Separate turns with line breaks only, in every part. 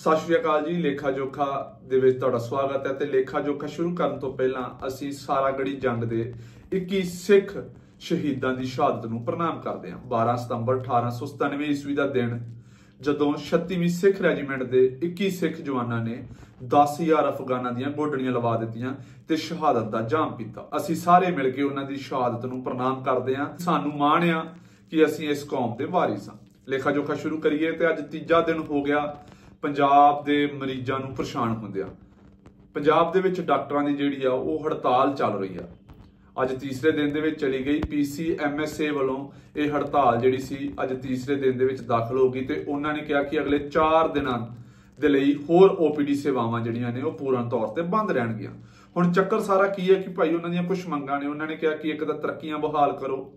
ਸਤਿ ਸ਼੍ਰੀ ਅਕਾਲ ਜੀ, ਲੇਖਾ ਜੋਖਾ ਦੇ ਵਿੱਚ ਤੁਹਾਡਾ ਸਵਾਗਤ ਹੈ ਤੇ ਲੇਖਾ ਜੋਖਾ ਸ਼ੁਰੂ ਕਰਨ ਤੋਂ ਪਹਿਲਾਂ ਅਸੀਂ ਸਾਰਾਗੜੀ ਜੰਗ ਦੇ 21 ਸਿੱਖ ਸ਼ਹੀਦਾਂ ਦੀ ਸ਼ਹਾਦਤ ਨੂੰ ਪ੍ਰਣਾਮ ਕਰਦੇ ਹਾਂ। 12 ਸਤੰਬਰ 1897 ਈਸਵੀ ਦਾ ਦਿਨ, ਜਦੋਂ 36ਵੀਂ ਸਿੱਖ ਰੈਜੀਮੈਂਟ ਦੇ 21 ਸਿੱਖ ਜਵਾਨਾਂ ਨੇ 10000 ਅਫਗਾਨਾਂ ਦੀਆਂ ਗੋਡਣੀਆਂ ਲਵਾ ਦਿੱਤੀਆਂ ਤੇ ਸ਼ਹਾਦਤ ਦਾ ਜਾਮ ਪੀਤਾ। ਅਸੀਂ ਸਾਰੇ ਮਿਲ ਕੇ ਉਹਨਾਂ ਦੀ ਸ਼ਹਾਦਤ ਨੂੰ ਪ੍ਰਣਾਮ ਕਰਦੇ ਹਾਂ। ਸਾਨੂੰ ਮਾਣ ਆ ਕਿ ਅਸੀਂ ਇਸ ਕੌਮ ਦੇ ਵਾਰਿਸ ਹਾਂ। ਲੇਖਾ ਜੋਖਾ ਸ਼ੁਰੂ ਕਰੀਏ ਤੇ ਅੱਜ ਤੀਜਾ ਦਿਨ ਹੋ ਗਿਆ। ਪੰਜਾਬ ਦੇ ਮਰੀਜ਼ਾਂ ਨੂੰ ਪਰੇਸ਼ਾਨ ਹੁੰਦਿਆਂ, ਪੰਜਾਬ ਦੇ ਵਿੱਚ ਡਾਕਟਰਾਂ ਦੀ ਜਿਹੜੀ ਆ, ਉਹ ਹੜਤਾਲ ਚੱਲ ਰਹੀ ਆ। ਅੱਜ ਤੀਸਰੇ ਦਿਨ ਦੇ ਵਿੱਚ ਚਲੀ ਗਈ ਪੀਸੀਐਮਐਸਏ ਵੱਲੋਂ ਇਹ ਹੜਤਾਲ ਜਿਹੜੀ ਸੀ, ਅੱਜ ਤੀਸਰੇ ਦਿਨ ਦੇ ਵਿੱਚ ਦਾਖਲ ਹੋ ਗਈ ਤੇ ਉਹਨਾਂ ਨੇ ਕਿਹਾ ਕਿ ਅਗਲੇ 4 ਦਿਨਾਂ ਦੇ ਲਈ ਹੋਰ ਓਪੀਡੀ ਸੇਵਾਵਾਂ ਜਿਹੜੀਆਂ ਨੇ, ਉਹ ਪੂਰਨ ਤੌਰ ਤੇ ਬੰਦ ਰਹਿਣਗੀਆਂ। ਹੁਣ ਚੱਕਰ ਸਾਰਾ ਕੀ ਹੈ ਕਿ ਭਾਈ ਉਹਨਾਂ ਦੀਆਂ ਕੁਝ ਮੰਗਾਂ ਨੇ, ਉਹਨਾਂ ਨੇ ਕਿਹਾ ਕਿ ਇੱਕ ਤਾਂ ਤਰੱਕੀਆਂ ਬਹਾਲ ਕਰੋ,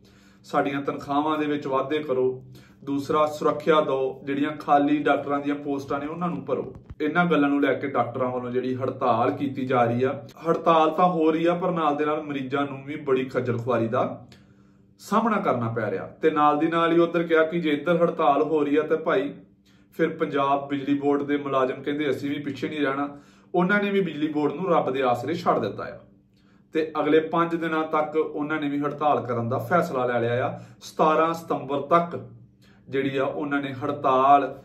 ਸਾਡੀਆਂ ਤਨਖਾਹਾਂ ਦੇ ਵਿੱਚ ਵਾਧੇ ਕਰੋ ਦੂਸਰਾ ਸੁਰੱਖਿਆ ਦਿਓ ਜਿਹੜੀਆਂ ਖਾਲੀ ਡਾਕਟਰਾਂ ਦੀਆਂ ਪੋਸਟਾਂ ਨੇ ਉਹਨਾਂ ਨੂੰ ਭਰੋ। ਇਹਨਾਂ ਗੱਲਾਂ ਨੂੰ ਲੈ ਕੇ ਡਾਕਟਰਾਂ ਵੱਲੋਂ ਜਿਹੜੀ ਹੜਤਾਲ ਕੀਤੀ ਜਾ ਰਹੀ ਆ। ਹੜਤਾਲ ਤਾਂ ਹੋ ਰਹੀ ਆ, ਪਰ ਨਾਲ ਦੇ ਨਾਲ ਮਰੀਜ਼ਾਂ ਨੂੰ ਵੀ ਬੜੀ ਖੱਜਲ ਖੁਆਰੀ ਦਾ ਸਾਹਮਣਾ ਕਰਨਾ ਪੈ ਰਿਹਾ। ਤੇ ਨਾਲ ਦੀ ਨਾਲ ਹੀ ਉਧਰ ਕਿਹਾ ਕਿ ਜੇ ਇੱਧਰ ਹੜਤਾਲ ਹੋ ਰਹੀ ਆ ਤੇ ਭਾਈ ਫਿਰ ਪੰਜਾਬ ਬਿਜਲੀ ਬੋਰਡ ਦੇ ਮੁਲਾਜ਼ਮ ਕਹਿੰਦੇ ਅਸੀਂ ਵੀ ਪਿੱਛੇ ਨਹੀਂ ਰਹਿਣਾ। ਉਹਨਾਂ ਨੇ ਵੀ ਬਿਜਲੀ ਬੋਰਡ ਨੂੰ ਰੱਬ ਦੇ ਆਸਰੇ ਛੱਡ ਦਿੱਤਾ ਆ। ਤੇ ਅਗਲੇ 5 ਦਿਨਾਂ ਤੱਕ ਉਹਨਾਂ ਨੇ ਵੀ ਹੜਤਾਲ ਕਰਨ ਦਾ ਫੈਸਲਾ ਲੈ ਲਿਆ ਆ। 17 ਸਤੰਬਰ ਤੱਕ ਜਿਹੜੀ ਆ ਉਹਨਾਂ ਨੇ ਹੜਤਾਲ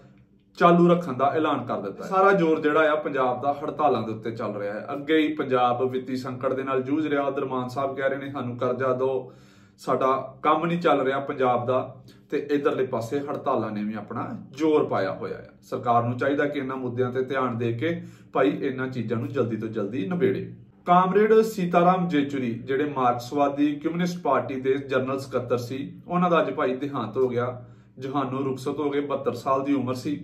ਚਾਲੂ ਰੱਖਣ ਦਾ ਐਲਾਨ ਕਰ ਦਿੱਤਾ ਹੈ। ਸਾਰਾ ਜ਼ੋਰ ਜਿਹੜਾ ਆ ਪੰਜਾਬ ਦਾ ਹੜਤਾਲਾਂ ਦੇ ਉੱਤੇ ਚੱਲ ਰਿਹਾ ਹੈ। ਅੱਗੇ ਹੀ ਪੰਜਾਬ ਵਿੱਤੀ ਸੰਕਟ ਦੇ ਨਾਲ ਜੂਝ ਰਿਹਾ। ਦਰਮਾਨ ਸਾਹਿਬ ਕਹਿ ਰਹੇ ਨੇ, ਸਾਨੂੰ ਕਰਜ਼ਾ ਦਿਓ। ਸਾਡਾ ਕੰਮ ਨਹੀਂ ਚੱਲ ਰਿਹਾ ਪੰਜਾਬ ਦਾ। ਤੇ ਇਧਰਲੇ ਪਾਸੇ ਹੜਤਾਲਾਂ ਨੇ ਵੀ ਆਪਣਾ ਜ਼ੋਰ ਪਾਇਆ ਹੋਇਆ ਹੈ ਸਰਕਾਰ ਨੂੰ ਚਾਹੀਦਾ ਕਿ ਇਹਨਾਂ ਮੁੱਦਿਆਂ ਤੇ ਧਿਆਨ ਦੇ ਕੇ ਭਾਈ ਇਹਨਾਂ ਚੀਜ਼ਾਂ ਨੂੰ ਜਲਦੀ ਤੋਂ ਜਲਦੀ ਨਿਬੇੜੇ। ਕਾਮਰੇਡ ਸੀਤਾਰਾਮ ਜੇਚੁਰੀ, ਜਿਹੜੇ ਮਾਰਕਸਵਾਦੀ ਕਮਿਊਨਿਸਟ ਪਾਰਟੀ ਦੇ ਜਨਰਲ ਸਕੱਤਰ ਸੀ, ਉਹਨਾਂ ਦਾ ਅੱਜ ਭਾਈ ਦੇਹਾਂਤ ਹੋ ਗਿਆ। ਜਹਾਨੋਂ ਰੁਖਸਤ ਹੋ ਗਏ 72 ਸਾਲ ਦੀ ਉਮਰ ਸੀ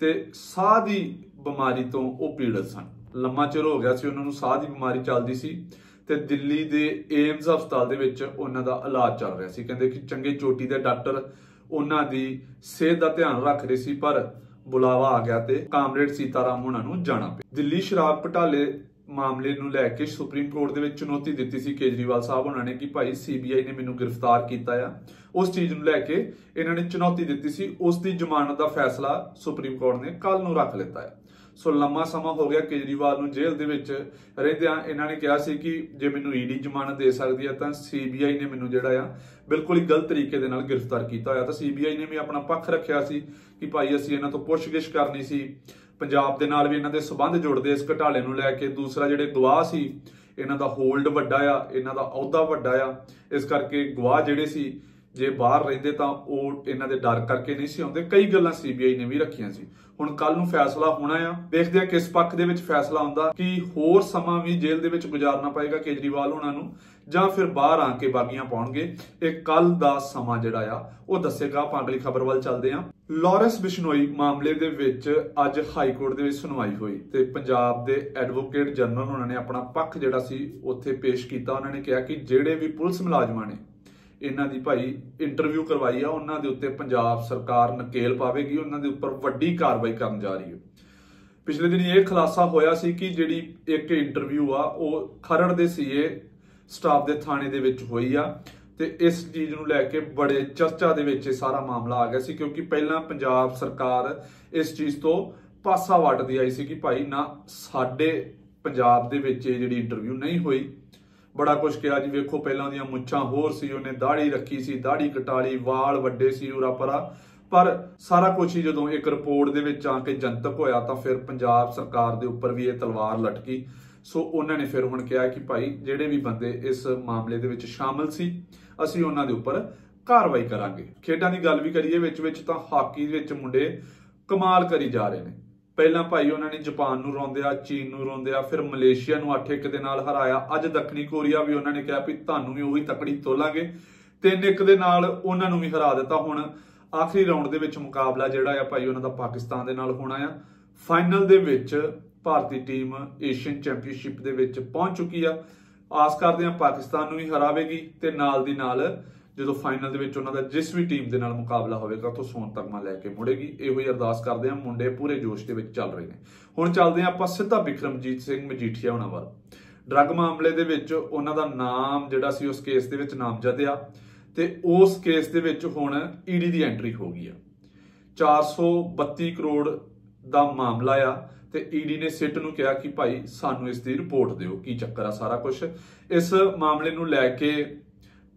ਤੇ ਸਾਹ ਦੀ ਬਿਮਾਰੀ ਤੋਂ ਉਹ ਪੀੜਤ ਸਨ। ਲੰਮਾ ਚਿਰ ਹੋ ਗਿਆ ਸੀ ਉਹਨਾਂ ਨੂੰ ਸਾਹ ਦੀ ਬਿਮਾਰੀ ਚੱਲਦੀ ਸੀ ਤੇ ਦਿੱਲੀ ਦੇ ਏਮਜ਼ ਹਸਪਤਾਲ ਦੇ ਵਿੱਚ ਉਹਨਾਂ ਦਾ ਇਲਾਜ ਚੱਲ ਰਿਹਾ ਸੀ। ਕਹਿੰਦੇ ਕਿ ਚੰਗੇ ਚੋਟੀ ਦੇ ਡਾਕਟਰ ਉਹਨਾਂ ਦੀ ਸਿਹਤ ਦਾ ਧਿਆਨ ਰੱਖ ਰਹੇ ਸੀ, ਪਰ ਬੁਲਾਵਾ ਆ ਗਿਆ ਤੇ ਕਾਮਰੇਡ ਸੀਤਾਰਾਮ ਉਹਨਾਂ ਨੂੰ ਜਾਣਾ ਪਿਆ। ਦਿੱਲੀ ਸ਼ਰਾਬ ਘਟਾਲੇ ਮਾਮਲੇ ਨੂੰ ਲੈ ਕੇ ਸੁਪਰੀਮ ਕੋਰਟ ਦੇ ਵਿੱਚ ਚੁਣੌਤੀ ਦਿੱਤੀ ਸੀ ਕੇਜਰੀਵਾਲ ਸਾਹਿਬ ਉਹਨਾਂ ਨੇ ਕਿ ਭਾਈ ਸੀਬੀਆਈ ਨੇ ਮੈਨੂੰ ਗ੍ਰਿਫਤਾਰ ਕੀਤਾ ਆ। ਉਸ ਚੀਜ਼ ਨੂੰ ਲੈ ਕੇ ਇਹਨਾਂ ਨੇ ਚੁਣੌਤੀ ਦਿੱਤੀ ਸੀ। ਉਸ ਦੀ ਜ਼ਮਾਨਤ ਦਾ ਫੈਸਲਾ ਸੁਪਰੀਮ ਕੋਰਟ ਨੇ ਕੱਲ ਨੂੰ ਰੱਖ ਲਿੱਤਾ ਹੈ। ਸੋ ਲੰਮਾ ਸਮਾਂ ਹੋ ਗਿਆ ਕੇਜਰੀਵਾਲ ਨੂੰ ਜੇਲ੍ਹ ਦੇ ਵਿੱਚ। ਰਹਿੰਦਿਆਂ ਇਹਨਾਂ ਨੇ ਕਿਹਾ ਸੀ ਕਿ ਜੇ ਮੈਨੂੰ ਈਡੀ ਜ਼ਮਾਨਤ ਦੇ ਸਕਦੀ ਹੈ ਤਾਂ ਸੀਬੀਆਈ ਨੇ ਮੈਨੂੰ ਜਿਹੜਾ ਆ ਬਿਲਕੁਲ ਹੀ ਗਲਤ ਤਰੀਕੇ ਦੇ ਨਾਲ ਗ੍ਰਿਫਤਾਰ ਕੀਤਾ ਹੋਇਆ। ਤਾਂ ਸੀਬੀਆਈ ਨੇ ਵੀ ਆਪਣਾ ਪੱਖ ਰੱਖਿਆ ਸੀ ਕਿ ਭਾਈ ਅਸੀਂ ਇਹਨਾਂ ਤੋਂ ਪੁੱਛਗਿੱਛ ਕਰਨੀ ਸੀ। ਪੰਜਾਬ ਦੇ ਨਾਲ ਵੀ ਇਹਨਾਂ ਦੇ ਸਬੰਧ ਜੁੜਦੇ ਇਸ ਘਟਾਲੇ ਨੂੰ ਲੈ ਕੇ। ਦੂਸਰਾ ਜਿਹੜੇ ਗਵਾਹ ਸੀ, ਇਹਨਾਂ ਦਾ ਹੋਲਡ ਵੱਡਾ ਆ, ਇਹਨਾਂ ਦਾ ਅਹੁਦਾ ਵੱਡਾ ਆ। ਇਸ ਕਰਕੇ ਗਵਾਹ ਜਿਹੜੇ ਸੀ ਜੇ ਬਾਹਰ ਰਹਿੰਦੇ ਤਾਂ ਉਹ ਇਹਨਾਂ ਦੇ ਡਰ ਕਰਕੇ ਨਹੀਂ ਸੀ ਆਉਂਦੇ। ਕਈ ਗੱਲਾਂ ਸੀਬੀਆਈ ਨੇ ਵੀ ਰੱਖੀਆਂ ਸੀ। ਹੁਣ ਕੱਲ ਨੂੰ ਫੈਸਲਾ ਹੋਣਾ ਆ। ਦੇਖਦੇ ਆ ਕਿਸ ਪੱਖ ਦੇ ਵਿੱਚ ਫੈਸਲਾ ਆਉਂਦਾ ਕਿ ਹੋਰ ਸਮਾਂ ਵੀ ਜੇਲ੍ਹ ਦੇ ਵਿੱਚ ਗੁਜ਼ਾਰਨਾ ਪਏਗਾ ਕੇਜਰੀਵਾਲ ਉਹਨਾਂ ਨੂੰ, ਜਾਂ ਫਿਰ ਬਾਹਰ ਆ ਕੇ ਬਾਗੀਆਂ ਪਾਉਣਗੇ। ਇਹ ਕੱਲ ਦਾ ਸਮਾਂ ਜਿਹੜਾ ਆ, ਉਹ ਦੱਸੇਗਾ। ਆਪਾਂ ਅਗਲੀ ਖਬਰ ਵੱਲ ਚੱਲਦੇ ਆ ਲਾਰੈਂਸ ਬਿਸ਼ਨੋਈ ਮਾਮਲੇ ਦੇ ਵਿੱਚ ਅੱਜ ਹਾਈ ਕੋਰਟ ਦੇ ਵਿੱਚ ਸੁਣਵਾਈ ਹੋਈ ਤੇ ਪੰਜਾਬ ਦੇ ਐਡਵੋਕੇਟ ਜਨਰਲ ਉਹਨਾਂ ਨੇ ਆਪਣਾ ਪੱਖ ਜਿਹੜਾ ਸੀ, ਉੱਥੇ ਪੇਸ਼ ਕੀਤਾ। ਉਹਨਾਂ ਨੇ ਕਿਹਾ ਕਿ ਜਿਹੜੇ ਵੀ ਪੁਲਿਸ ਮੁਲਾਜ਼ਮਾਂ ਨੇ ਇਹਨਾਂ ਦੀ ਭਾਈ ਇੰਟਰਵਿਊ ਕਰਵਾਈ ਆ, ਉਹਨਾਂ ਦੇ ਉੱਤੇ ਪੰਜਾਬ ਸਰਕਾਰ ਨਕੇਲ ਪਾਵੇਗੀ, ਉਹਨਾਂ ਦੇ ਉੱਪਰ ਵੱਡੀ ਕਾਰਵਾਈ ਕਰਨ ਜਾ ਰਹੀ ਹੈ। ਪਿਛਲੇ ਦਿਨੀ ਇਹ ਖੁਲਾਸਾ ਹੋਇਆ ਸੀ ਕਿ ਜਿਹੜੀ ਇੱਕ ਇੰਟਰਵਿਊ ਆ, ਉਹ ਖਰੜ ਦੇ ਸੀਏ ਸਟਾਫ ਦੇ ਥਾਣੇ ਦੇ ਵਿੱਚ ਹੋਈ ਆ ਤੇ ਇਸ ਚੀਜ਼ ਨੂੰ ਲੈ ਕੇ ਬੜੇ ਚਰਚਾ ਦੇ ਵਿੱਚ ਇਹ ਸਾਰਾ ਮਾਮਲਾ ਆ ਗਿਆ ਸੀ, ਕਿਉਂਕਿ ਪਹਿਲਾਂ ਪੰਜਾਬ ਸਰਕਾਰ ਇਸ ਚੀਜ਼ ਤੋਂ ਪਾਸਾ ਵੱਟਦੀ ਆਈ ਸੀ ਕਿ ਭਾਈ ਨਾ ਸਾਡੇ ਪੰਜਾਬ ਦੇ ਵਿੱਚ ਇਹ ਜਿਹੜੀ ਇੰਟਰਵਿਊ ਨਹੀਂ ਹੋਈ ਬੜਾ ਕੁਝ ਕਿਹਾ ਜੀ, ਵੇਖੋ ਪਹਿਲਾਂ ਦੀਆਂ ਮੁੱਛਾਂ ਹੋਰ ਸੀ, ਉਹਨੇ ਦਾੜੀ ਰੱਖੀ ਸੀ ਦਾੜੀ ਕਟਾਲੀ, ਵਾਲ ਵੱਡੇ ਸੀ, ਉਰਾ ਪਰਾ। ਪਰ ਸਾਰਾ ਕੁਝ ਹੀ ਜਦੋਂ ਇੱਕ ਰਿਪੋਰਟ ਦੇ ਵਿੱਚ ਆ ਕੇ ਜਨਤਕ ਹੋਇਆ, ਤਾਂ ਫਿਰ ਪੰਜਾਬ ਸਰਕਾਰ ਦੇ ਉੱਪਰ ਵੀ ਇਹ ਤਲਵਾਰ ਲਟਕੀ। ਸੋ ਉਹਨਾਂ ਨੇ ਫਿਰ ਹੁਣ ਕਿਹਾ ਕਿ ਭਾਈ, ਜਿਹੜੇ ਵੀ ਬੰਦੇ ਇਸ ਮਾਮਲੇ ਦੇ ਵਿੱਚ ਸ਼ਾਮਲ ਸੀ, ਅਸੀਂ ਉਹਨਾਂ ਦੇ ਉੱਪਰ ਕਾਰਵਾਈ ਕਰਾਂਗੇ। ਖੇਡਾਂ ਦੀ ਗੱਲ ਵੀ ਕਰੀਏ ਵਿੱਚ ਵਿੱਚ ਤਾਂ ਹਾਕੀ ਦੇ ਵਿੱਚ ਮੁੰਡੇ ਕਮਾਲ ਕਰੀ ਜਾ ਰਹੇ ਨੇ। ਪਹਿਲਾਂ ਭਾਈ ਉਹਨਾਂ ਨੇ ਜਾਪਾਨ ਨੂੰ ਰੋਂਦਿਆ ਚੀਨ ਨੂੰ ਰੋਂਦਿਆ ਫਿਰ ਮਲੇਸ਼ੀਆ ਨੂੰ 8-1 ਦੇ ਨਾਲ ਹਰਾਇਆ। ਅੱਜ ਦੱਖਣੀ ਕੋਰੀਆ ਵੀ ਉਹਨਾਂ ਨੇ ਕਿਹਾ ਵੀ ਤੁਹਾਨੂੰ ਵੀ ਉਹੀ ਤਕੜੀ ਤੋਲਾਂਗੇ ਤਿੰਨ ਇੱਕ ਦੇ ਨਾਲ ਉਹਨਾਂ ਨੂੰ ਵੀ ਹਰਾ ਦਿੱਤਾ। ਹੁਣ ਆਖਰੀ ਰਾਉਂਡ ਦੇ ਵਿੱਚ ਮੁਕਾਬਲਾ ਜਿਹੜਾ ਆ ਭਾਈ ਉਹਨਾਂ ਦਾ ਪਾਕਿਸਤਾਨ ਦੇ ਨਾਲ ਹੋਣਾ ਆ। ਫਾਈਨਲ ਦੇ ਵਿੱਚ ਭਾਰਤੀ ਟੀਮ ਏਸ਼ੀਅਨ ਚੈਂਪੀਅਨਸ਼ਿਪ ਦੇ ਵਿੱਚ ਪਹੁੰਚ ਚੁੱਕੀ ਆ। ਆਸ ਕਰਦੇ ਆ ਪਾਕਿਸਤਾਨ ਨੂੰ ਵੀ ਹਰਾਵੇਗੀ ਤੇ ਨਾਲ ਦੀ ਨਾਲ ਜਦੋਂ ਫਾਈਨਲ ਦੇ ਵਿੱਚ ਉਹਨਾਂ ਦਾ ਜਿਸ ਵੀ ਟੀਮ ਦੇ ਨਾਲ ਮੁਕਾਬਲਾ ਹੋਵੇਗਾ ਤਾਂ ਸੋਨ ਤਗਮਾ ਲੈ ਕੇ ਮੁੜੇਗੀ। ਇਹੋ ਹੀ ਅਰਦਾਸ ਕਰਦੇ ਹਾਂ, ਮੁੰਡੇ ਪੂਰੇ ਜੋਸ਼ ਦੇ ਵਿੱਚ ਚੱਲ ਰਹੇ ਨੇ। ਹੁਣ ਚੱਲਦੇ ਹਾਂ ਆਪਾਂ ਸਿੱਧਾ ਵਿਕਰਮਜੀਤ ਸਿੰਘ ਮਜੀਠੀਆ ਉਹਨਾਂ ਵੱਲ। ਡਰੱਗ ਮਾਮਲੇ ਦੇ ਵਿੱਚ ਉਹਨਾਂ ਦਾ ਨਾਮ ਜਿਹੜਾ ਸੀ ਉਸ ਕੇਸ ਦੇ ਵਿੱਚ ਨਾਮਜ਼ਦ ਆ ਤੇ ਉਸ ਕੇਸ ਦੇ ਵਿੱਚ ਹੁਣ ਈਡੀ ਦੀ ਐਂਟਰੀ ਹੋ ਗਈ ਆ। 432 ਕਰੋੜ ਦਾ ਮਾਮਲਾ ਆ ਤੇ ਈਡੀ ਨੇ ਸਿੱਟ ਨੂੰ ਕਿਹਾ ਕਿ ਭਾਈ ਸਾਨੂੰ ਇਸ ਦੀ ਰਿਪੋਰਟ ਦਿਓ, ਕੀ ਚੱਕਰ ਆ ਸਾਰਾ ਕੁਝ ਇਸ ਮਾਮਲੇ ਨੂੰ ਲੈ ਕੇ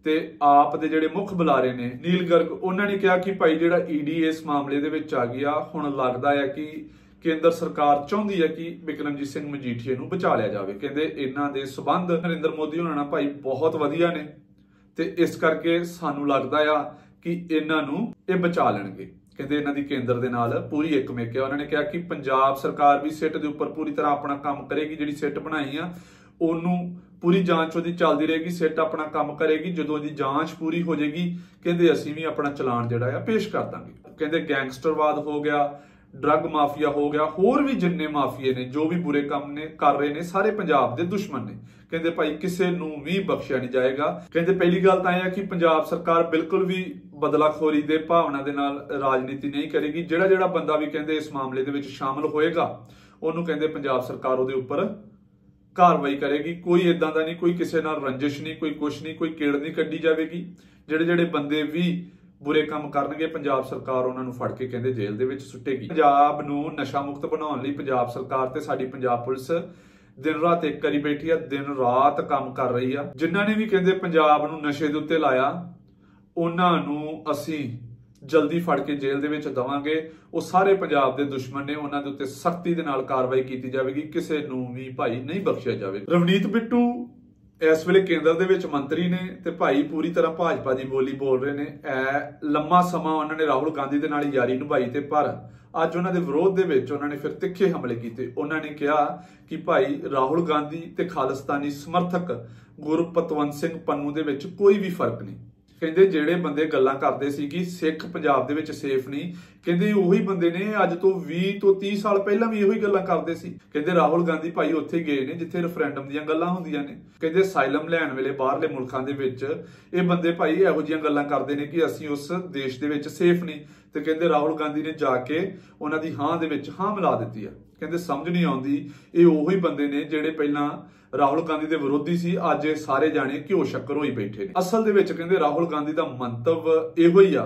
ਤੇ ਆਪ ਦੇ ਜਿਹੜੇ ਮੁੱਖ ਬੁਲਾਰੇ ਨੇ, ਨੀਲ ਗਰਗ, ਉਹਨਾਂ ਨੇ ਕਿਹਾ ਕਿ ਭਾਈ ਜਿਹੜਾ ਈਡੀ ਇਸ ਮਾਮਲੇ ਦੇ ਵਿੱਚ ਆ ਗਿਆ, ਹੁਣ ਲੱਗਦਾ ਹੈ ਕਿ ਕੇਂਦਰ ਸਰਕਾਰ ਚਾਹੁੰਦੀ ਹੈ ਕਿ ਬਿਕਰਮਜੀਤ ਸਿੰਘ ਮਜੀਠੀਆ ਨੂੰ ਬਚਾ ਲਿਆ ਜਾਵੇ। ਕਹਿੰਦੇ ਇਹਨਾਂ ਦੇ ਸਬੰਧ ਨਰਿੰਦਰ ਮੋਦੀ ਹੋਣਾ ਨਾਲ ਭਾਈ ਬਹੁਤ ਵਧੀਆ ਨੇ ਤੇ ਇਸ ਕਰਕੇ ਸਾਨੂੰ ਲੱਗਦਾ ਆ ਕਿ ਇਹਨਾਂ ਨੂੰ ਇਹ ਬਚਾ ਲੈਣਗੇ। ਕਹਿੰਦੇ ਇਹਨਾਂ ਦੀ ਕੇਂਦਰ ਦੇ ਨਾਲ ਪੂਰੀ ਇੱਕ ਮੇਕਿਆ ਉਹਨਾਂ ਨੇ ਕਿਹਾ ਕਿ ਪੰਜਾਬ ਸਰਕਾਰ ਵੀ ਸਿੱਟ ਦੇ ਉੱਪਰ ਪੂਰੀ ਤਰ੍ਹਾਂ ਆਪਣਾ ਕੰਮ ਕਰੇਗੀ, ਜਿਹੜੀ ਸਿੱਟ ਬਣਾਈ ਆ, ਉਹਨੂੰ ਪੂਰੀ ਜਾਂਚ ਉਹਦੀ ਚੱਲਦੀ ਰਹੇਗੀ, ਸਿੱਟ ਆਪਣਾ ਕੰਮ ਕਰੇਗੀ, ਜਦੋਂ ਉਹਦੀ ਜਾਂਚ ਪੂਰੀ ਹੋ ਜਾਏਗੀ, ਕਹਿੰਦੇ ਅਸੀਂ ਵੀ ਆਪਣਾ ਚਲਾਨ ਜਿਹੜਾ ਆ ਪੇਸ਼ ਕਰ ਦਾਂਗੇ। ਕਹਿੰਦੇ ਗੈਂਗਸਟਰਵਾਦ ਹੋ ਗਿਆ, ਡਰੱਗ ਮਾਫੀਆ ਹੋ ਗਿਆ, ਹੋਰ ਵੀ ਜਿੰਨੇ ਮਾਫੀਏ ਨੇ, ਜੋ ਵੀ ਬੁਰੇ ਕੰਮ ਨੇ, ਕਰ ਰਹੇ ਨੇ, ਸਾਰੇ ਪੰਜਾਬ ਦੇ ਦੁਸ਼ਮਣ ਨੇ। ਕਹਿੰਦੇ ਭਾਈ ਕਿਸੇ ਨੂੰ ਵੀ ਬਖਸ਼ਿਆ ਨਹੀਂ ਜਾਏਗਾ। ਕਹਿੰਦੇ ਪਹਿਲੀ ਗੱਲ ਤਾਂ ਇਹ ਹੈ ਕਿ ਪੰਜਾਬ ਸਰਕਾਰ ਬਿਲਕੁਲ ਵੀ ਬਦਲਾਖੋਰੀ ਦੇ ਭਾਵਨਾ ਦੇ ਨਾਲ ਰਾਜਨੀਤੀ ਨਹੀਂ ਕਰੇਗੀ। ਜਿਹੜਾ ਜਿਹੜਾ ਬੰਦਾ ਵੀ ਕਹਿੰਦੇ ਇਸ ਮਾਮਲੇ ਦੇ ਵਿੱਚ ਸ਼ਾਮਲ ਹੋਏਗਾ, ਉਹਨੂੰ ਕਹਿੰਦੇ ਪੰਜਾਬ ਸਰਕਾਰ ਉਹਦੇ ਉੱਪਰ ਕਾਰਵਾਈ ਕਰੇਗੀ। ਕੋਈ ਇਦਾਂ ਦਾ ਨਹੀਂ, ਕੋਈ ਕਿਸੇ ਨਾਲ ਰੰਜਿਸ਼ ਨਹੀਂ, ਕੋਈ ਕੁਛ ਨਹੀਂ, ਕੋਈ ਕੀੜ ਨਹੀਂ ਕੱਢੀ ਜਾਵੇਗੀ। ਜਿਹੜੇ ਜਿਹੜੇ ਬੰਦੇ ਵੀ ਬੁਰੇ ਕੰਮ ਕਰਨਗੇ, ਪੰਜਾਬ ਸਰਕਾਰ ਉਹਨਾਂ ਨੂੰ ਫੜ ਕੇ ਕਹਿੰਦੇ ਜੇਲ੍ਹ ਦੇ ਵਿੱਚ ਸੁੱਟੇਗੀ। ਪੰਜਾਬ ਨੂੰ ਨਸ਼ਾ ਮੁਕਤ ਬਣਾਉਣ ਲਈ ਪੰਜਾਬ ਸਰਕਾਰ ਤੇ ਸਾਡੀ ਪੰਜਾਬ ਪੁਲਿਸ ਦਿਨ ਰਾਤ ਇੱਕ ਕਰੀ ਬੈਠੀ ਆ, ਦਿਨ ਰਾਤ ਕੰਮ ਕਰ ਰਹੀ ਆ। ਜਿਨ੍ਹਾਂ ਨੇ ਵੀ ਕਹਿੰਦੇ ਪੰਜਾਬ ਨੂੰ ਨਸ਼ੇ ਦੇ ਉੱਤੇ ਲਾਇਆ, ਉਹਨਾਂ ਨੂੰ ਅਸੀਂ ਜਲਦੀ ਫੜ ਕੇ ਜੇਲ੍ਹ ਦੇ ਵਿੱਚ ਦਵਾਂਗੇ। ਉਹ ਸਾਰੇ ਪੰਜਾਬ ਦੇ ਦੁਸ਼ਮਣ ਨੇ ਉਹਨਾਂ ਦੇ ਉੱਤੇ ਸਖਤੀ ਦੇ ਨਾਲ ਕਾਰਵਾਈ ਕੀਤੀ ਜਾਵੇਗੀ। ਕਿਸੇ ਨੂੰ ਵੀ ਭਾਈ ਨਹੀਂ ਬਖਸ਼ਿਆ ਜਾਵੇ। ਰਵਨੀਤ ਬਿੱਟੂ ਇਸ ਵੇਲੇ ਕੇਂਦਰ ਦੇ ਵਿੱਚ ਮੰਤਰੀ ਨੇ ਤੇ ਭਾਈ ਪੂਰੀ ਤਰ੍ਹਾਂ ਭਾਜਪਾ ਦੀ ਬੋਲੀ ਬੋਲ ਰਹੇ ਨੇ। ਐ ਲੰਮਾ ਸਮਾਂ ਉਹਨਾਂ ਨੇ ਰਾਹੁਲ ਗਾਂਧੀ ਦੇ ਨਾਲ ਯਾਰੀ ਨਿਭਾਈ ਤੇ ਪਰ ਅੱਜ ਉਹਨਾਂ ਦੇ ਵਿਰੋਧ ਦੇ ਵਿੱਚ ਉਹਨਾਂ ਨੇ ਫਿਰ ਤਿੱਖੇ ਹਮਲੇ ਕੀਤੇ। ਉਹਨਾਂ ਨੇ ਕਿਹਾ ਕਿ ਭਾਈ ਰਾਹੁਲ ਗਾਂਧੀ ਤੇ ਖਾਲਿਸਤਾਨੀ ਸਮਰਥਕ ਗੁਰਪਤਵੰਤ ਸਿੰਘ ਪੰਨੂ ਦੇ ਵਿੱਚ ਕੋਈ ਵੀ ਫ਼ਰਕ ਨਹੀਂ। ਕਹਿੰਦੇ ਜਿਹੜੇ ਬੰਦੇ ਗੱਲਾਂ ਕਰਦੇ ਸੀ ਕਿ ਸਿੱਖ ਪੰਜਾਬ ਦੇ ਵਿੱਚ ਸੇਫ ਨਹੀਂ, ਕਹਿੰਦੇ ਉਹੀ ਬੰਦੇ ਨੇ ਅੱਜ ਤੋਂ 20 ਤੋਂ 30 ਸਾਲ ਪਹਿਲਾਂ ਵੀ ਇਹੋ ਹੀ ਗੱਲਾਂ ਕਰਦੇ ਸੀ। ਕਹਿੰਦੇ ਰਾਹੁਲ ਗਾਂਧੀ ਭਾਈ ਉੱਥੇ ਗਏ ਨੇ ਜਿੱਥੇ ਰੈਫਰੈਂਡਮ ਦੀਆਂ ਗੱਲਾਂ ਹੁੰਦੀਆਂ ਨੇ। ਕਹਿੰਦੇ ਸਾਇਲਮ ਲੈਣ ਵੇਲੇ ਬਾਹਰਲੇ ਮੁਲਕਾਂ ਦੇ ਵਿੱਚ ਇਹ ਬੰਦੇ ਭਾਈ ਇਹੋ ਜਿਹੀਆਂ ਗੱਲਾਂ ਕਰਦੇ ਨੇ ਕਿ ਅਸੀਂ ਉਸ ਦੇਸ਼ ਦੇ ਵਿੱਚ ਸੇਫ ਨਹੀਂ। ਤੇ ਕਹਿੰਦੇ ਰਾਹੁਲ ਗਾਂਧੀ ਨੇ ਜਾ ਕੇ ਉਹਨਾਂ ਦੀ ਹਾਂ ਦੇ ਵਿੱਚ ਹਾਂ ਮਿਲਾ ਦਿੱਤੀ ਆ। ਕਹਿੰਦੇ ਸਮਝ ਨਹੀਂ ਆਉਂਦੀ। ਇਹ ਉਹੀ ਬੰਦੇ ਨੇ ਜਿਹੜੇ ਪਹਿਲਾਂ ਰਾਹੁਲ ਗਾਂਧੀ ਦੇ ਵਿਰੋਧੀ ਸੀ, ਅੱਜ ਇਹ ਸਾਰੇ ਜਾਣੇ ਘਿਓ ਸ਼ੱਕਰ ਹੋਈ ਬੈਠੇ ਨੇ। ਅਸਲ ਦੇ ਵਿੱਚ ਕਹਿੰਦੇ ਰਾਹੁਲ ਗਾਂਧੀ ਦਾ ਮੰਤਵ ਇਹੋ ਹੀ ਆ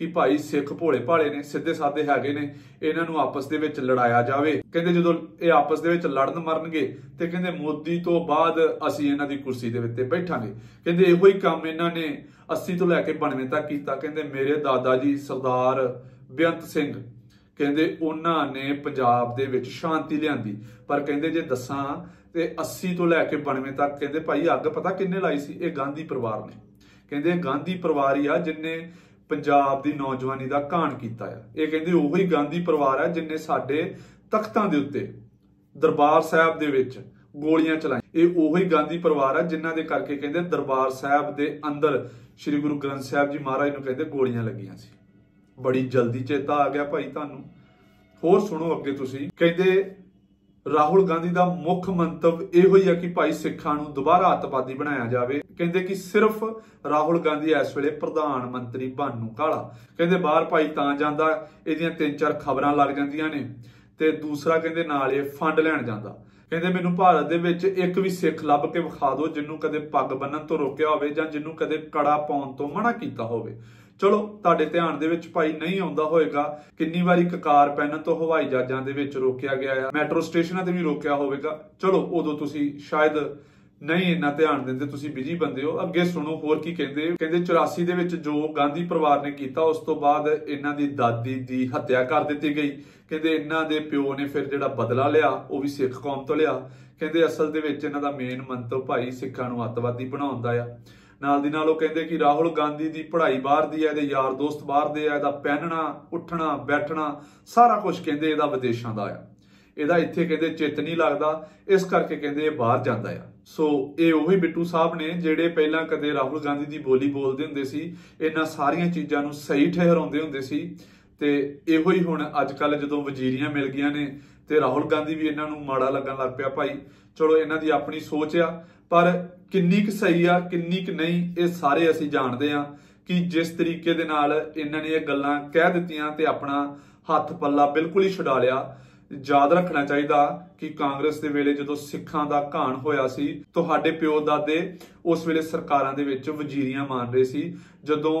ਕਿ ਭਾਈ ਸਿੱਖ ਭੋਲੇ ਭਾਲੇ ਨੇ, ਸਿੱਧੇ ਸਾਦੇ ਹੈਗੇ ਨੇ, ਇਹਨਾਂ ਨੂੰ ਆਪਸ ਦੇ ਵਿੱਚ ਲੜਾਇਆ ਜਾਵੇ। ਕਹਿੰਦੇ ਜਦੋਂ ਇਹ ਆਪਸ ਦੇ ਵਿੱਚ ਲੜਨ ਮਰਨਗੇ ਤੇ ਕਹਿੰਦੇ ਮੋਦੀ ਤੋਂ ਬਾਅਦ ਅਸੀਂ ਇਹਨਾਂ ਦੀ ਕੁਰਸੀ ਦੇ ਉੱਤੇ ਬੈਠਾਂਗੇ। ਕਹਿੰਦੇ ਇਹੋ ਹੀ ਕੰਮ ਇਹਨਾਂ ਨੇ 80 ਤੋਂ ਲੈ ਕੇ 92 ਤੱਕ ਕੀਤਾ। ਕਹਿੰਦੇ ਮੇਰੇ ਦਾਦਾ ਜੀ ਸਰਦਾਰ ਬੇਅੰਤ ਸਿੰਘ ਕਹਿੰਦੇ ਉਹਨਾਂ ਨੇ ਪੰਜਾਬ ਦੇ ਵਿੱਚ ਸ਼ਾਂਤੀ ਲਿਆਂਦੀ। ਪਰ ਕਹਿੰਦੇ ਜੇ ਦੱਸਾਂ ਤੇ 80 ਤੋਂ ਲੈ ਕੇ 92 ਤੱਕ ਕਹਿੰਦੇ ਭਾਈ ਅੱਗ ਪਤਾ ਕਿੰਨੇ ਲਾਈ ਸੀ? ਇਹ ਗਾਂਧੀ ਪਰਿਵਾਰ ਨੇ। ਕਹਿੰਦੇ ਗਾਂਧੀ ਪਰਿਵਾਰ ਹੀ ਆ ਜਿਨਨੇ ਪੰਜਾਬ ਦੀ ਨੌਜਵਾਨੀ ਦਾ ਘਾਣ ਕੀਤਾ ਆ। ਇਹ ਕਹਿੰਦੇ ਉਹੀ ਗਾਂਧੀ ਪਰਿਵਾਰ ਆ ਜਿਨਨੇ ਸਾਡੇ ਤਖਤਾਂ ਦੇ ਉੱਤੇ, ਦਰਬਾਰ ਸਾਹਿਬ ਦੇ ਵਿੱਚ ਗੋਲੀਆਂ ਚਲਾਈਆਂ। ਇਹ ਉਹੀ ਗਾਂਧੀ ਪਰਿਵਾਰ ਆ ਜਿਨ੍ਹਾਂ ਦੇ ਕਰਕੇ ਕਹਿੰਦੇ ਦਰਬਾਰ ਸਾਹਿਬ ਦੇ ਅੰਦਰ ਸ੍ਰੀ ਗੁਰੂ ਗ੍ਰੰਥ ਸਾਹਿਬ ਜੀ ਮਹਾਰਾਜ ਨੂੰ ਕਹਿੰਦੇ ਗੋਲੀਆਂ ਲੱਗੀਆਂ ਸੀ। ਬੜੀ ਜਲਦੀ ਚੇਤਾ ਆ ਗਿਆ ਭਾਈ ਤੁਹਾਨੂੰ। ਹੋਰ ਸੁਣੋ ਅੱਗੇ ਤੁਸੀਂ। ਕਹਿੰਦੇ, ਰਾਹੁਲ ਗਾਂਧੀ ਦਾ ਮੁੱਖ ਮੰਤਵ ਇਹੋ ਹੀ ਹੈ ਕਿ ਭਾਈ ਸਿੱਖਾਂ ਨੂੰ ਦੁਬਾਰਾ ਅੱਤਵਾਦੀ ਬਣਾਇਆ ਜਾਵੇ। ਕਹਿੰਦੇ ਕਿ ਸਿਰਫ ਰਾਹੁਲ ਗਾਂਧੀ ਇਸ ਵੇਲੇ ਪ੍ਰਧਾਨ ਮੰਤਰੀ ਬਣਨ ਨੂੰ ਕਾਲਾ। ਕਹਿੰਦੇ ਬਾਹਰ ਭਾਈ ਤਾਂ ਜਾਂਦਾ, ਇਹਦੀਆਂ ਤਿੰਨ ਚਾਰ ਖਬਰਾਂ ਲੱਗ ਜਾਂਦੀਆਂ ਨੇ। ਤੇ ਦੂਸਰਾ ਕਹਿੰਦੇ ਨਾਲ ਇਹ ਫੰਡ ਲੈਣ ਜਾਂਦਾ। ਕਹਿੰਦੇ ਮੈਨੂੰ ਭਾਰਤ ਦੇ ਵਿੱਚ ਇੱਕ ਵੀ ਸਿੱਖ ਲੱਭ ਕੇ ਵਿਖਾ ਦਿਓ, ਜਿਹਨੂੰ ਕਦੇ ਪੱਗ ਬੰਨਣ ਤੋਂ ਰੋਕਿਆ ਹੋਵੇ ਜਾਂ ਜਿਹਨੂੰ ਕਦੇ ਕੜਾ ਪਾਉਣ ਤੋਂ ਮਨਾ ਕੀਤਾ ਹੋਵੇ। ਚਲੋ, ਤੁਹਾਡੇ ਧਿਆਨ ਦੇ ਵਿੱਚ ਭਾਈ ਨਹੀਂ ਆਉਂਦਾ ਹੋਵੇਗਾ ਕਿੰਨੀ ਵਾਰੀ ਕਕਾਰ ਪਹਿਨਣ ਤੋਂ ਹਵਾਈ ਜਹਾਜ਼ਾਂ ਦੇ ਵਿੱਚ ਰੋਕਿਆ ਗਿਆ ਆ, ਮੈਟਰੋ ਸਟੇਸ਼ਨਾਂ ਤੇ ਵੀ ਰੋਕਿਆ ਹੋਵੇਗਾ। ਚਲੋ, ਉਦੋਂ ਤੁਸੀਂ ਸ਼ਾਇਦ ਨਹੀਂ ਇੰਨਾ ਧਿਆਨ ਦਿੰਦੇ, ਤੁਸੀਂ ਬਿਜ਼ੀ ਬੰਦੇ ਹੋ। ਅੱਗੇ ਸੁਣੋ, ਹੋਰ ਕੀ ਕਹਿੰਦੇ? ਕਹਿੰਦੇ 84 ਦੇ ਵਿੱਚ ਜੋ ਗਾਂਧੀ ਪਰਿਵਾਰ ਨੇ ਕੀਤਾ, ਉਸ ਤੋਂ ਬਾਅਦ ਇਹਨਾਂ ਦੀ ਦਾਦੀ ਦੀ ਹੱਤਿਆ ਕਰ ਦਿੱਤੀ ਗਈ। ਕਹਿੰਦੇ ਇਹਨਾਂ ਦੇ ਪਿਓ ਨੇ ਫਿਰ ਜਿਹੜਾ ਬਦਲਾ ਲਿਆ, ਉਹ ਵੀ ਸਿੱਖ ਕੌਮ ਤੋਂ ਲਿਆ। ਕਹਿੰਦੇ ਅਸਲ ਦੇ ਵਿੱਚ ਇਹਨਾਂ ਦਾ ਮੇਨ ਮੰਤਵ ਭਾਈ ਸਿੱਖਾਂ ਨੂੰ ਅੱਤਵਾਦੀ ਬਣਾਉਣ ਦਾ ਆ। ਨਾਲ ਦੀ ਨਾਲ ਉਹ ਕਹਿੰਦੇ ਕਿ ਰਾਹੁਲ ਗਾਂਧੀ ਦੀ ਪੜ੍ਹਾਈ ਬਾਹਰ ਦੀ ਹੈ, ਇਹਦੇ ਯਾਰ ਦੋਸਤ ਬਾਹਰ ਦੇ ਆ, ਇਹਦਾ ਪਹਿਨਣਾ, ਉੱਠਣਾ, ਬੈਠਣਾ, ਸਾਰਾ ਕੁਝ ਕਹਿੰਦੇ ਇਹਦਾ ਵਿਦੇਸ਼ਾਂ ਦਾ ਆ। ਇਹਦਾ ਇੱਥੇ ਕਹਿੰਦੇ ਚਿੱਤ ਨਹੀਂ ਲੱਗਦਾ, ਇਸ ਕਰਕੇ ਕਹਿੰਦੇ ਇਹ ਬਾਹਰ ਜਾਂਦਾ ਆ। ਸੋ ਇਹ ਉਹੀ ਬਿੱਟੂ ਸਾਹਿਬ ਨੇ ਜਿਹੜੇ ਪਹਿਲਾਂ ਕਦੇ ਰਾਹੁਲ ਗਾਂਧੀ ਦੀ ਬੋਲੀ ਬੋਲਦੇ ਹੁੰਦੇ ਸੀ, ਇਹਨਾਂ ਸਾਰੀਆਂ ਚੀਜ਼ਾਂ ਨੂੰ ਸਹੀ ਠਹਿਰਾਉਂਦੇ ਹੁੰਦੇ ਸੀ ਤੇ ਇਹੋ ਹੀ ਹੁਣ ਅੱਜ ਕੱਲ ਜਦੋਂ ਵਜ਼ੀਰੀਆਂ ਮਿਲ ਗਈਆਂ ਨੇ ਤੇ ਰਾਹੁਲ ਗਾਂਧੀ ਵੀ ਇਹਨਾਂ ਨੂੰ ਮਾੜਾ ਲੱਗਣ ਲੱਗ ਪਿਆ ਭਾਈ। ਚਲੋ, ਇਹਨਾਂ ਦੀ ਆਪਣੀ ਸੋਚ ਆ, ਪਰ ਕਿੰਨੀ ਕੁ ਸਹੀ ਆ, ਕਿੰਨੀ ਕੁ ਨਹੀਂ, ਇਹ ਸਾਰੇ ਅਸੀਂ ਜਾਣਦੇ ਆ ਕਿ ਜਿਸ ਤਰੀਕੇ ਦੇ ਨਾਲ ਇਹਨਾਂ ਨੇ ਇਹ ਗੱਲਾਂ ਕਹਿ ਦਿੱਤੀਆਂ ਤੇ ਆਪਣਾ ਹੱਥ ਪੱਲਾ ਬਿਲਕੁਲ ਹੀ ਛੁਡਾ ਲਿਆ। ਯਾਦ ਰੱਖਣਾ ਚਾਹੀਦਾ ਕਿ ਕਾਂਗਰਸ ਦੇ ਵੇਲੇ ਜਦੋਂ ਸਿੱਖਾਂ ਦਾ ਘਾਣ ਹੋਇਆ ਸੀ, ਤੁਹਾਡੇ ਪਿਓ ਦਾਦੇ ਉਸ ਵੇਲੇ ਸਰਕਾਰਾਂ ਦੇ ਵਿੱਚ ਵਜ਼ੀਰੀਆਂ ਮਾਰ ਰਹੇ ਸੀ। ਜਦੋਂ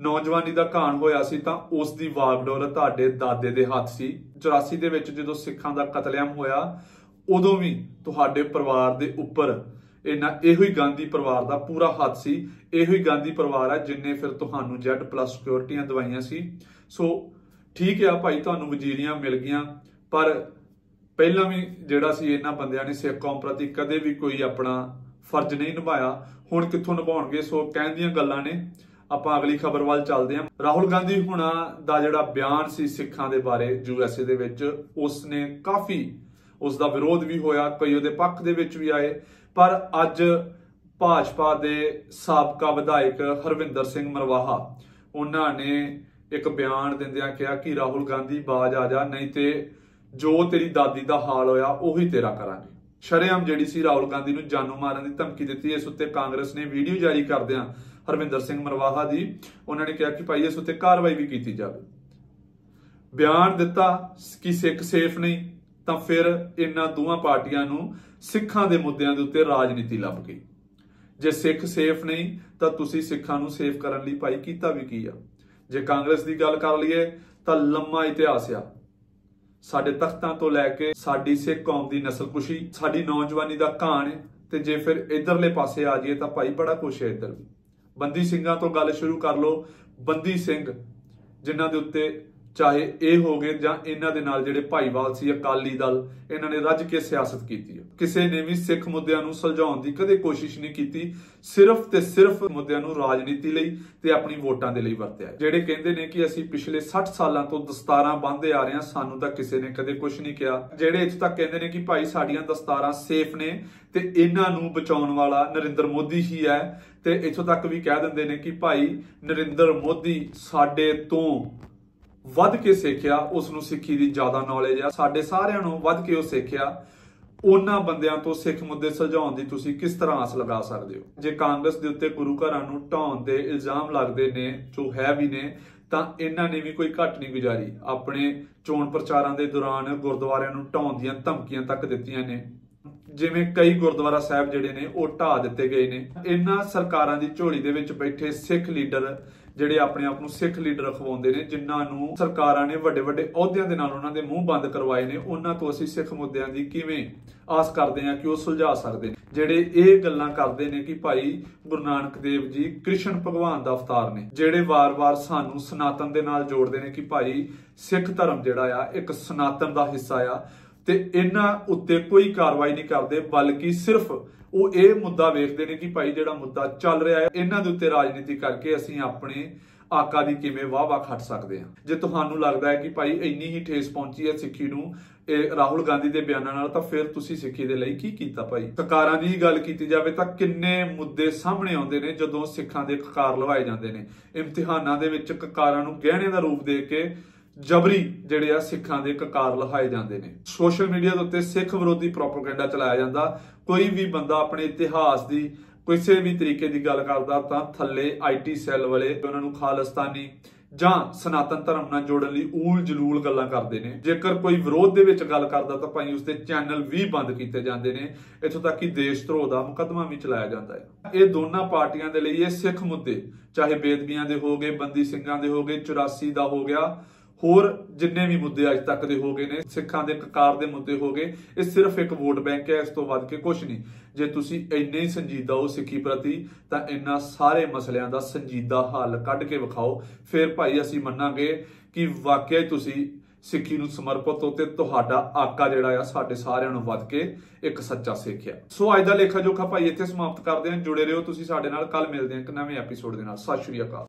ਨੌਜਵਾਨੀ ਦਾ ਘਾਣ ਹੋਇਆ ਸੀ ਤਾਂ ਉਸ ਦੀ ਵਾਗਡੋਰ ਤੁਹਾਡੇ ਦਾਦੇ ਦੇ ਹੱਥ ਸੀ। 84 ਦੇ ਵਿੱਚ ਜਦੋਂ ਸਿੱਖਾਂ ਦਾ ਕਤਲੇਆਮ ਹੋਇਆ, ਉਦੋਂ ਵੀ ਤੁਹਾਡੇ ਪਰਿਵਾਰ ਦੇ ਉੱਪਰ ਇਹਨਾਂ ਇਹੋ ਹੀ ਗਾਂਧੀ ਪਰਿਵਾਰ ਦਾ ਪੂਰਾ ਹੱਥ ਸੀ। ਇਹੋ ਹੀ ਗਾਂਧੀ ਪਰਿਵਾਰ ਹੈ ਜਿਨਨੇ ਫਿਰ ਤੁਹਾਨੂੰ Z+ ਸਿਕਿਉਰਿਟੀਆਂ ਦਵਾਈਆਂ ਸੀ। ਸੋ ਠੀਕ ਆ ਭਾਈ, ਤੁਹਾਨੂੰ ਵਜ਼ੀਰੀਆਂ ਮਿਲ ਗਈਆਂ, ਪਰ ਪਹਿਲਾਂ ਵੀ ਜਿਹੜਾ ਸੀ ਇਹਨਾਂ ਬੰਦਿਆਂ ਨੇ ਸਿੱਖ ਕੌਮ ਪ੍ਰਤੀ ਕਦੇ ਵੀ ਕੋਈ ਆਪਣਾ ਫਰਜ਼ ਨਹੀਂ ਨਿਭਾਇਆ। ਹੁਣ ਕਿੱਥੋਂ ਨਿਭਾਉਣਗੇ? ਸੋ ਕਹਿਣ ਦੀਆਂ ਗੱਲਾਂ ਨੇ। ਆਪਾਂ ਅਗਲੀ ਖਬਰ ਵੱਲ ਚੱਲਦੇ ਹਾਂ। ਰਾਹੁਲ ਗਾਂਧੀ ਹੁਣਾਂ ਦਾ ਜਿਹੜਾ ਬਿਆਨ ਸੀ ਸਿੱਖਾਂ ਦੇ ਬਾਰੇ ਯੂਐਸਏ ਦੇ ਵਿੱਚ ਉਸ ਨੇ ਕਾਫੀ ਉਸ ਦਾ ਵਿਰੋਧ ਵੀ ਹੋਇਆ, ਕਈ ਉਹਦੇ ਪੱਖ ਦੇ ਵਿੱਚ ਵੀ ਆਏ। ਪਰ ਅੱਜ ਭਾਜਪਾ ਦੇ ਸਾਬਕਾ ਵਿਧਾਇਕ ਹਰਵਿੰਦਰ ਸਿੰਘ ਮਰਵਾਹਾ, ਉਹਨਾਂ ਨੇ ਇੱਕ ਬਿਆਨ ਦਿੰਦਿਆਂ ਕਿਹਾ ਕਿ ਰਾਹੁਲ ਗਾਂਧੀ ਬਾਜ ਆ ਜਾ, ਨਹੀਂ ਤੇ ਜੋ ਤੇਰੀ ਦਾਦੀ ਦਾ ਹਾਲ ਹੋਇਆ, ਉਹੀ ਤੇਰਾ ਕਰਾਂਗੇ। ਸ਼ਰੇਆਮ ਜਿਹੜੀ ਸੀ ਰਾਹੁਲ ਗਾਂਧੀ ਨੂੰ ਜਾਨੋਂ ਮਾਰਨ ਦੀ ਧਮਕੀ ਦਿੱਤੀ, ਇਸ ਉੱਤੇ ਕਾਂਗਰਸ ਨੇ ਵੀਡੀਓ ਜਾਰੀ ਕਰਦਿਆਂ ਹਰਵਿੰਦਰ ਸਿੰਘ ਮਰਵਾਹਾ ਦੀ, ਉਹਨਾਂ ਨੇ ਕਿਹਾ ਕਿ ਭਾਈ ਇਸ ਉੱਤੇ ਕਾਰਵਾਈ ਵੀ ਕੀਤੀ ਜਾਵੇ। ਬਿਆਨ ਦਿੱਤਾ ਕਿ ਸਿੱਖ ਸੇਫ ਨਹੀਂ ਤਾਂ ਫਿਰ ਇਹਨਾਂ ਦੋਵਾਂ ਪਾਰਟੀਆਂ ਨੂੰ ਸਿੱਖਾਂ ਦੇ ਮੁੱਦਿਆਂ ਦੇ ਉੱਤੇ ਰਾਜਨੀਤੀ ਲੱਭ ਗਈ। ਜੇ ਸਿੱਖ ਸੇਫ ਨਹੀਂ, ਤਾਂ ਤੁਸੀਂ ਸਿੱਖਾਂ ਨੂੰ ਸੇਫ ਕਰਨ ਲਈ ਭਾਈ ਕੀਤਾ ਵੀ ਕੀ ਆ? ਜੇ ਕਾਂਗਰਸ ਦੀ ਗੱਲ ਕਰ ਲਈਏ, ਤਾਂ ਲੰਮਾ ਇਤਿਹਾਸ ਆ। ਸਾਡੇ ਤਖਤਾਂ ਤੋਂ ਲੈ ਕੇ ਸਾਡੀ ਸਿੱਖ ਕੌਮ ਦੀ ਨਸਲਕੁਸ਼ੀ ਸਾਡੀ ਨੌਜਵਾਨੀ ਦਾ ਕਹਾਣ ਹੈ, ਤੇ ਜੇ ਫਿਰ ਇਧਰਲੇ ਪਾਸੇ ਆ ਜਾਈਏ ਤਾਂ ਭਾਈ ਬੜਾ ਕੁਛ ਹੈ ਇਧਰ ਵੀ। ਬੰਦੀ ਸਿੰਘਾਂ ਤੋਂ ਗੱਲ ਸ਼ੁਰੂ ਕਰ ਲਓ। ਬੰਦੀ ਸਿੰਘ, ਜਿਨ੍ਹਾਂ ਦੇ ਉੱਤੇ ਚਾਹੇ ਇਹ ਹੋ ਗਏ ਜਾਂ ਇਹਨਾਂ ਦੇ ਨਾਲ ਜਿਹੜੇ ਭਾਈਵਾਲ ਸੀ, ਅਕਾਲੀ ਦਲ, ਇਹਨਾਂ ਨੇ ਰੱਜ ਕੇ ਸਿਆਸਤ ਕੀਤੀ ਹੈ। ਕਿਸੇ ਨੇ ਵੀ ਸਿੱਖ ਮੁੱਦਿਆਂ ਨੂੰ ਸੁਲਝਾਉਣ ਦੀ ਕਦੇ ਕੋਸ਼ਿਸ਼ ਨਹੀਂ ਕੀਤੀ, ਸਿਰਫ ਤੇ ਸਿਰਫ ਮੁੱਦਿਆਂ ਨੂੰ ਰਾਜਨੀਤੀ ਲਈ ਤੇ ਆਪਣੀ ਵੋਟਾਂ ਦੇ ਲਈ ਵਰਤਿਆ ਜਿਹੜੇ ਕਹਿੰਦੇ ਨੇ ਕਿ ਅਸੀਂ ਪਿਛਲੇ 60 ਸਾਲਾਂ ਤੋਂ ਦਸਤਾਰਾਂ ਬੰਨ੍ਹਦੇ ਆ ਰਹੇ ਹਾਂ, ਸਾਨੂੰ ਤਾਂ ਕਿਸੇ ਨੇ ਕਦੇ ਕੁਝ ਨਹੀਂ ਕਿਹਾ। ਜਿਹੜੇ ਇੱਥੇ ਤੱਕ ਕਹਿੰਦੇ ਨੇ ਕਿ ਭਾਈ ਸਾਡੀਆਂ ਦਸਤਾਰਾਂ ਸੇਫ ਨੇ ਤੇ ਇਹਨਾਂ ਨੂੰ ਬਚਾਉਣ ਵਾਲਾ ਨਰਿੰਦਰ ਮੋਦੀ ਹੀ ਹੈ ਤੇ ਇੱਥੋਂ ਤੱਕ ਵੀ ਕਹਿ ਦਿੰਦੇ ਨੇ ਕਿ ਭਾਈ ਨਰਿੰਦਰ ਮੋਦੀ ਸਾਡੇ ਤੋਂ ਵੱਧ ਕੇ ਸਿੱਖਿਆ ਉਸ ਨੂੰ ਸਿੱਖੀ ਦੀ ਜ਼ਿਆਦਾ ਨੌਲੇਜ ਆ। ਸਾਡੇ ਸਾਰਿਆਂ ਨੂੰ ਵੱਧ ਕੇ ਉਹ ਸਿੱਖਿਆ। ਉਹਨਾਂ ਬੰਦਿਆਂ ਤੋਂ ਸਿੱਖ ਮੁੱਦੇ ਸੁਲਝਾਉਣ ਦੀ ਤੁਸੀਂ ਕਿਸ ਤਰ੍ਹਾਂ ਆਸ ਲਗਾ ਸਕਦੇ ਹੋ? ਜੇ ਕਾਂਗਰਸ ਦੇ ਉੱਤੇ ਗੁਰੂ ਘਰਾਂ ਨੂੰ ਢਾਉਣ ਦੇ ਇਲਜ਼ਾਮ ਲੱਗਦੇ ਨੇ, ਜੋ ਹੈ ਵੀ ਨੇ, ਤਾਂ ਇਹਨਾਂ ਨੇ ਵੀ ਕੋਈ ਘੱਟ ਨਹੀਂ ਗੁਜ਼ਾਰੀ। ਆਪਣੇ ਚੋਣ ਪ੍ਰਚਾਰਾਂ ਦੇ ਦੌਰਾਨ ਗੁਰਦੁਆਰਿਆਂ ਨੂੰ ਢਾਉਣ ਦੀਆਂ ਧਮਕੀਆਂ ਤੱਕ ਦਿੱਤੀਆਂ ਨੇ। ਜਿਵੇਂ ਕਈ ਗੁਰਦੁਆਰਾ ਸਾਹਿਬ ਜਿਹੜੇ ਨੇ, ਉਹ ਢਾ ਦਿੱਤੇ ਗਏ ਨੇ। ਇਹਨਾਂ ਸਰਕਾਰਾਂ ਦੀ ਝੋਲੀ ਦੇ ਵਿੱਚ ਬੈਠੇ ਸਿੱਖ ਲੀਡਰ ਜਿਹੜੇ ਆਪਣੇ ਆਪ ਨੂੰ ਸਿੱਖ ਲੀਡਰ ਖਵਾਉਂਦੇ ਨੇ, ਜਿਨ੍ਹਾਂ ਨੂੰ ਸਰਕਾਰਾਂ ਨੇ ਵੱਡੇ ਵੱਡੇ ਅਹੁਦਿਆਂ ਦੇ ਨਾਲ ਉਹਨਾਂ ਦੇ ਮੂੰਹ ਬੰਦ ਕਰਵਾਏ ਨੇ, ਉਹਨਾਂ ਤੋਂ ਅਸੀਂ ਸਿੱਖ ਮੁੱਦਿਆਂ ਦੀ ਕਿਵੇਂ ਆਸ ਕਰਦੇ ਹਾਂ ਕਿ ਉਹ ਸੁਲਝਾ ਸਕਦੇ ਨੇ। ਜਿਹੜੇ ਇਹ ਗੱਲਾਂ ਕਰਦੇ ਨੇ ਕਿ ਭਾਈ ਗੁਰੂ ਨਾਨਕ ਦੇਵ ਜੀ ਕ੍ਰਿਸ਼ਨ ਭਗਵਾਨ ਦਾ ਅਵਤਾਰ ਨੇ, ਜਿਹੜੇ ਵਾਰ-ਵਾਰ ਸਾਨੂੰ ਸਨਾਤਨ ਦੇ ਨਾਲ ਜੋੜਦੇ ਨੇ ਕਿ ਭਾਈ ਸਿੱਖ ਧਰਮ ਜਿਹੜਾ ਆ, ਇੱਕ ਸਨਾਤਨ ਦਾ ਹਿੱਸਾ ਆ। ਤੇ ਇਹਨਾਂ ਉੱਤੇ ਕੋਈ ਕਾਰਵਾਈ ਨਹੀਂ ਕਰਦੇ, ਬਲਕਿ ਸਿਰਫ ਉਹ ਇਹ ਮੁੱਦਾ ਵੇਖਦੇ ਨੇ ਕਿ ਭਾਈ ਜਿਹੜਾ ਮੁੱਦਾ ਚੱਲ ਰਿਹਾ ਹੈ, ਇਹਨਾਂ ਦੇ ਉੱਤੇ ਰਾਜਨੀਤੀ ਕਰਕੇ ਅਸੀਂ ਆਪਣੇ ਆਕਾ ਦੀ ਕਿਵੇਂ ਵਾਹ-ਵਾਹ ਖੱਟ ਸਕਦੇ ਹਾਂ। ਜੇ ਤੁਹਾਨੂੰ ਲੱਗਦਾ ਹੈ ਕਿ ਭਾਈ ਇੰਨੀ ਹੀ ਠੇਸ ਪਹੁੰਚੀ ਹੈ ਸਿੱਖੀ ਨੂੰ, ਇਹ ਰਾਹੁਲ ਗਾਂਧੀ ਦੇ ਬਿਆਨਾਂ ਨਾਲ, ਤਾਂ ਫਿਰ ਤੁਸੀਂ ਸਿੱਖੀ ਦੇ ਲਈ ਕੀ ਕੀਤਾ ਭਾਈ? ਕਕਾਰਾਂ ਦੀ ਗੱਲ ਕੀਤੀ ਜਾਵੇ ਤਾਂ ਕਿੰਨੇ ਮੁੱਦੇ ਸਾਹਮਣੇ ਆਉਂਦੇ ਨੇ ਜਦੋਂ ਸਿੱਖਾਂ ਦੇ ਕਕਾਰ ਲਵਾਏ ਜਾਂਦੇ ਨੇ। ਇਮਤਿਹਾਨਾਂ ਦੇ ਵਿੱਚ ਕਕਾਰਾਂ ਨੂੰ ਗਹਿਣੇ ਦਾ ਰੂਪ ਦੇ ਕੇ ਜਬਰੀ ਜਿਹੜੇ ਆ ਸਿੱਖਾਂ ਦੇ ਕਕਾਰ ਲਹਾਏ ਜਾਂਦੇ ਨੇ। ਸੋਸ਼ਲ ਮੀਡੀਆ ਦੇ ਉੱਤੇ ਸਿੱਖ ਵਿਰੋਧੀ ਪ੍ਰੋਪਾਗੈਂਡਾ ਚਲਾਇਆ ਜਾਂਦਾ। ਕੋਈ ਵੀ ਬੰਦਾ ਆਪਣੇ ਇਤਿਹਾਸ ਦੀ ਕਿਸੇ ਵੀ ਤਰੀਕੇ ਦੀ ਗੱਲ ਕਰਦਾ ਤਾਂ ਥੱਲੇ ਆਈਟੀ ਸੈੱਲ ਵਾਲੇ ਉਹਨਾਂ ਨੂੰ ਖਾਲਸਤਾਨੀ ਜਾਂ ਸਨਾਤਨ ਧਰਮ ਨਾਲ ਜੋੜਨ ਲਈ ਊਲ ਜਲੂਲ ਗੱਲਾਂ ਕਰਦੇ ਨੇ। ਜੇਕਰ ਕੋਈ ਵਿਰੋਧ ਦੇ ਵਿੱਚ ਗੱਲ ਕਰਦਾ ਤਾਂ ਭਾਈ ਉਸਦੇ ਚੈਨਲ ਵੀ ਬੰਦ ਕੀਤੇ ਜਾਂਦੇ ਨੇ। ਇੱਥੋਂ ਤੱਕ ਕਿ ਦੇਸ਼ ਧਰੋਹ ਦਾ ਮੁਕੱਦਮਾ ਵੀ ਚਲਾਇਆ ਜਾਂਦਾ ਹੈ। ਇਹ ਦੋਨਾਂ ਪਾਰਟੀਆਂ ਦੇ ਲਈ ਇਹ ਸਿੱਖ ਮੁੱਦੇ, ਚਾਹੇ ਬੇਦਬੀਆਂ ਦੇ ਹੋਗੇ ਬੰਦੀ ਸਿੰਘਾਂ ਦੇ ਹੋਗੇ 84 ਦਾ ਹੋ ਗਿਆ ਹੋਰ ਜਿੰਨੇ ਵੀ ਮੁੱਦੇ ਅੱਜ ਤੱਕ ਦੇ ਹੋ ਗਏ ਨੇ, ਸਿੱਖਾਂ ਦੇ ਕਕਾਰ ਦੇ ਮੁੱਦੇ ਹੋ ਗਏ, ਇਹ ਸਿਰਫ ਇੱਕ ਵੋਟ ਬੈਂਕ ਹੈ, ਇਸ ਤੋਂ ਵੱਧ ਕੇ ਕੁਝ ਨਹੀਂ। ਜੇ ਤੁਸੀਂ ਇੰਨੇ ਹੀ ਸੰਜੀਦਾ ਹੋ ਸਿੱਖੀ ਪ੍ਰਤੀ, ਤਾਂ ਇਹਨਾਂ ਸਾਰੇ ਮਸਲਿਆਂ ਦਾ ਸੰਜੀਦਾ ਹੱਲ ਕੱਢ ਕੇ ਵਿਖਾਓ। ਫਿਰ ਭਾਈ, ਅਸੀਂ ਮੰਨਾਂਗੇ ਕਿ ਵਾਕਿਆ ਹੀ ਤੁਸੀਂ ਸਿੱਖੀ ਨੂੰ ਸਮਰਪਿਤ ਹੋ ਤੇ ਤੁਹਾਡਾ ਆਕਾ ਜਿਹੜਾ ਆ, ਸਾਡੇ ਸਾਰਿਆਂ ਨੂੰ ਵੱਧ ਕੇ ਇੱਕ ਸੱਚਾ ਸਿੱਖ ਆ। ਸੋ ਅੱਜ ਦਾ ਲੇਖਾ ਜੋਖਾ ਭਾਈ ਇੱਥੇ ਸਮਾਪਤ ਕਰਦੇ ਹਾਂ। ਜੁੜੇ ਰਹੋ ਤੁਸੀਂ ਸਾਡੇ ਨਾਲ। ਕੱਲ ਮਿਲਦੇ ਹਾਂ ਇੱਕ ਨਵੇਂ ਐਪੀਸੋਡ ਦੇ ਨਾਲ। ਸਤਿ ਸ਼੍ਰੀ ਅਕਾਲ।